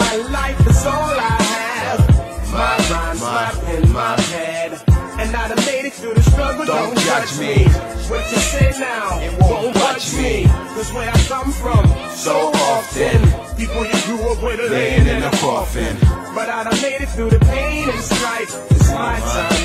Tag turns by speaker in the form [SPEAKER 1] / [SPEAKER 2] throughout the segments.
[SPEAKER 1] My life is all I have. My rhymes, my pen, my head. And I done made it through the struggle.
[SPEAKER 2] Don't judge me.
[SPEAKER 1] What you say now?
[SPEAKER 2] It won't touch me.
[SPEAKER 1] Cause where I come from,
[SPEAKER 2] So often.
[SPEAKER 1] people you grew up with are
[SPEAKER 2] Laying in a coffin.
[SPEAKER 1] But I done made it through the pain and strife. It's my time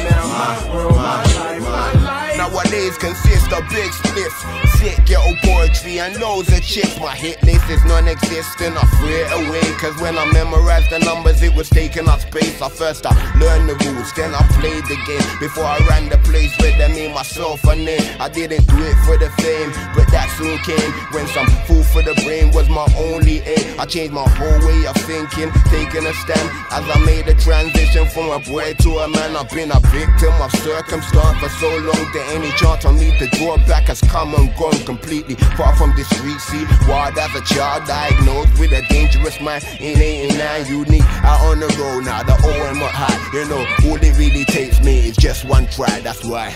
[SPEAKER 3] Nowadays consist of big spliffs, sick ghetto poetry and loads of chicks. My hit list is non-existent, I threw it away. Cause when I memorized the numbers, it was taking up space. I first I learned the rules, then I played the game. Before I ran the place where they made myself a name. I didn't do it for the fame, but that soon came when some food for the brain was my only aim. I changed my whole way of thinking, taking a stand as I made a transition from a boy to a man. I've been a victim of circumstance for so long that any chance on me to draw back has come and gone completely. Far from this street, see, wild as a child diagnosed with a dangerous mind. In 89, unique, out on the road now, the OM up high. You know, all it really takes me is just one try, that's why.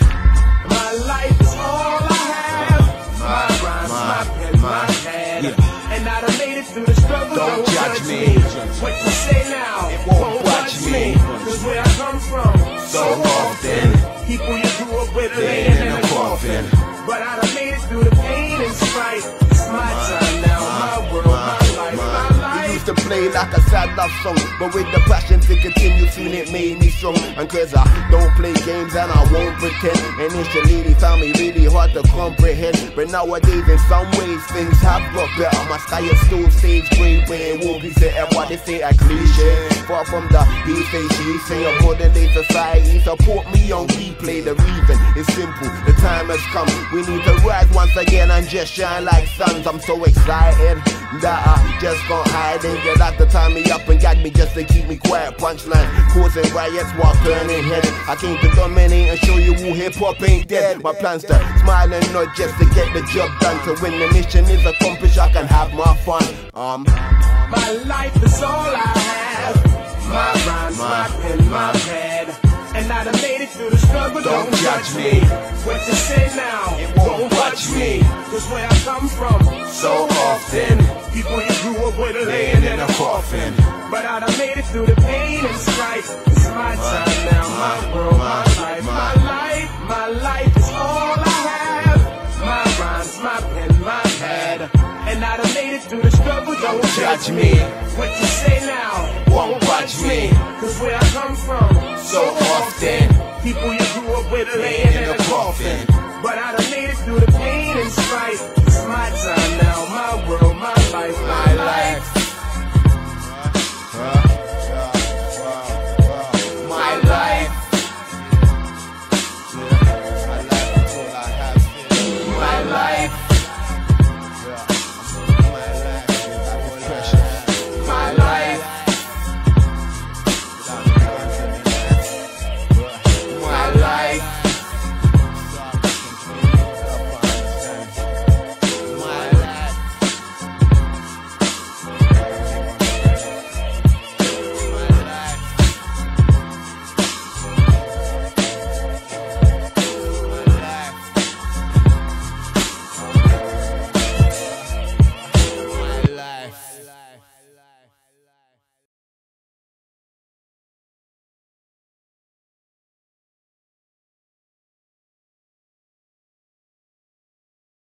[SPEAKER 1] You say now?
[SPEAKER 2] It won't touch me.
[SPEAKER 1] Cause where I come from,
[SPEAKER 2] So often.
[SPEAKER 1] people you grew up with are
[SPEAKER 2] Laying in a coffin.
[SPEAKER 1] But I done made it through the pain and strife. It's my time now, my world, my life, my
[SPEAKER 3] We
[SPEAKER 1] life.
[SPEAKER 3] used to play like a sad love song, but with the passion to continue, soon it made me strong. And cause I don't play games and I won't pretend. And initially, they found me really hard to comprehend. But nowadays, in some ways, things have got better. My sky is still stays grey, but it won't be forever. They say a cliche. Far from the he say, she say of modern day society. Support me on replay. The reason is simple. The time has come. We need to rise once again and just shine like suns. I'm so excited that I just can't hide it. You like the tie me up and gag me just to keep me quiet. Punchline causing riots while turning heads. I came to dominate and show you who hip hop ain't dead. My plans to smile and not just to get the job done. So when the mission is accomplished, I can have my fun. Um.
[SPEAKER 1] My life is all I have. My rhymes, my pen, my pad. And I done made it through the struggle.
[SPEAKER 2] Don't judge me.
[SPEAKER 1] What you say now?
[SPEAKER 2] It won't touch me.
[SPEAKER 1] Cause where I come from,
[SPEAKER 2] So often.
[SPEAKER 1] people grew up with are
[SPEAKER 2] Laying in a coffin.
[SPEAKER 1] But I done made it through the pain and strife. It's my time now, my world, my life, my life, my life is all I have. My rhymes, my pen, my pad. And I done made it through the struggle. Don't
[SPEAKER 2] judge me.
[SPEAKER 1] What you say now?
[SPEAKER 2] Won't touch me.
[SPEAKER 1] Cause where I come from,
[SPEAKER 2] So often.
[SPEAKER 1] people you grew up with
[SPEAKER 2] Laying a.